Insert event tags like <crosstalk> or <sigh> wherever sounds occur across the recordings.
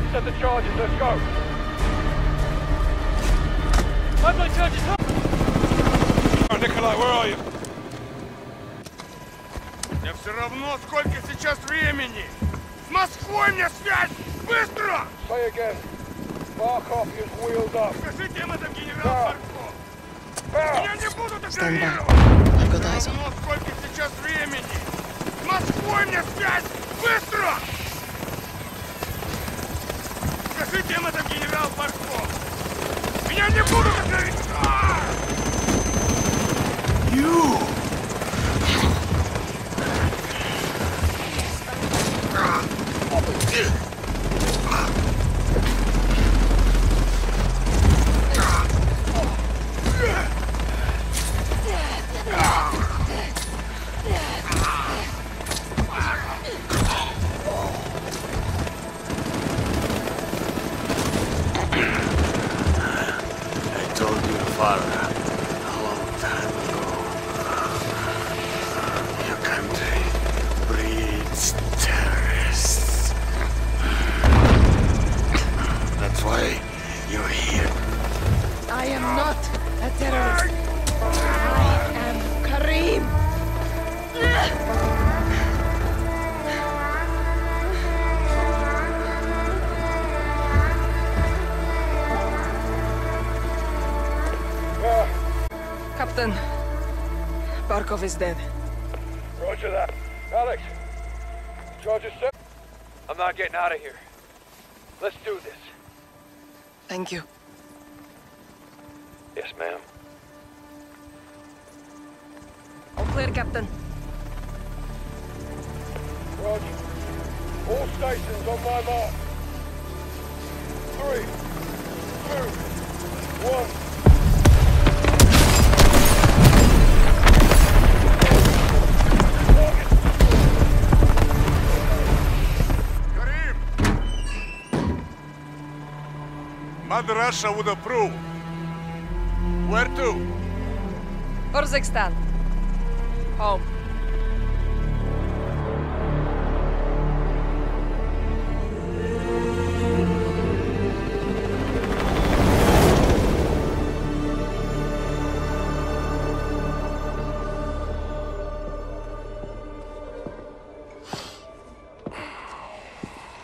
All right, set the charges. Let's go. Pipeline charges up! Oh, Nikolai, where are you? Мне все равно, сколько сейчас времени! С Москвой мне связь! Быстро! Say again. Barkov is wheeled up. Скажите им это, генерал. Барков! Не Все равно, сколько сейчас времени! С Москвой мне связь! Быстро! не буду такая! Is dead. Roger that. Alex, charges set. I'm not getting out of here. Let's do this. Thank you. Yes, ma'am. All clear, Captain. Roger. All stations on my mark. Three, two, one. Mother Russia would approve. Where to? Urzikstan. Home.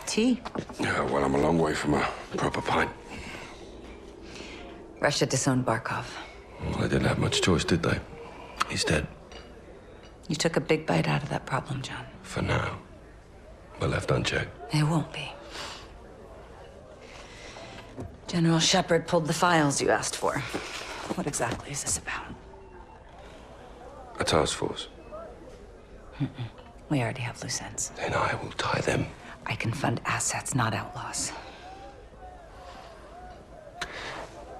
Tea. Yeah, well, I'm a long way from a proper pint. Russia disowned Barkov. Well, they didn't have much choice, did they? He's dead. You took a big bite out of that problem, John. For now. But left unchecked. It won't be. General Shepard pulled the files you asked for. What exactly is this about? A task force. We already have loose ends. Then I will tie them. I can fund assets, not outlaws.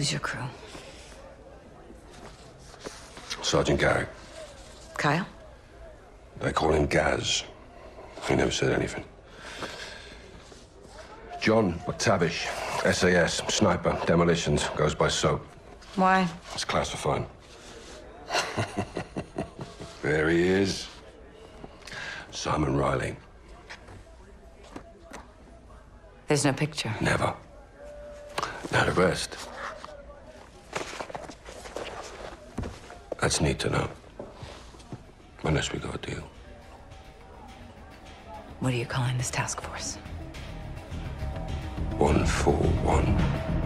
Who's your crew? Sergeant Garrick. Kyle? They call him Gaz. He never said anything. John MacTavish, SAS, sniper, demolitions, goes by SOAP. Why? It's classified. <laughs> there he is. Simon Riley. There's no picture. Never. Now the rest. That's neat to know. Unless we got a deal. What are you calling this task force? One for one.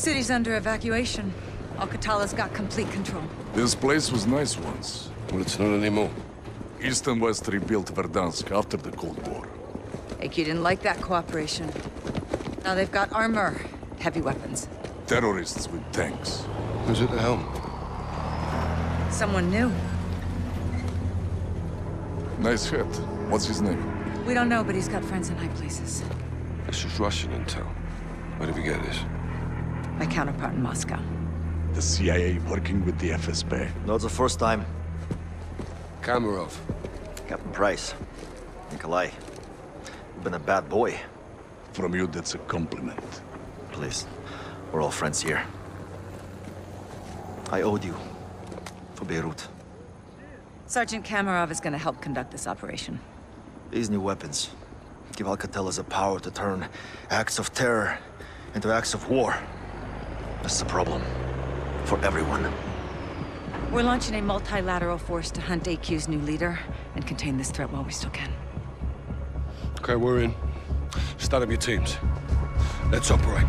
City's under evacuation. Al-Qatala's got complete control. This place was nice once. Well, it's not anymore. East and West rebuilt Verdansk after the Cold War. AQ didn't like that cooperation. Now they've got armor, heavy weapons. Terrorists with tanks. Who's at the helm? Someone new. Nice hit. What's his name? We don't know, but he's got friends in high places. This is Russian intel. Where did we get this? My counterpart in Moscow. The CIA working with the FSB. Not the first time. Kamarov. Captain Price. Nikolai. You've been a bad boy. From you, that's a compliment. Please. We're all friends here. I owed you. For Beirut. Sergeant Kamarov is gonna help conduct this operation. These new weapons give Al-Qatala the power to turn acts of terror into acts of war. That's the problem. For everyone. We're launching a multilateral force to hunt AQ's new leader and contain this threat while we still can. Okay, we're in. Start up your teams. Let's operate.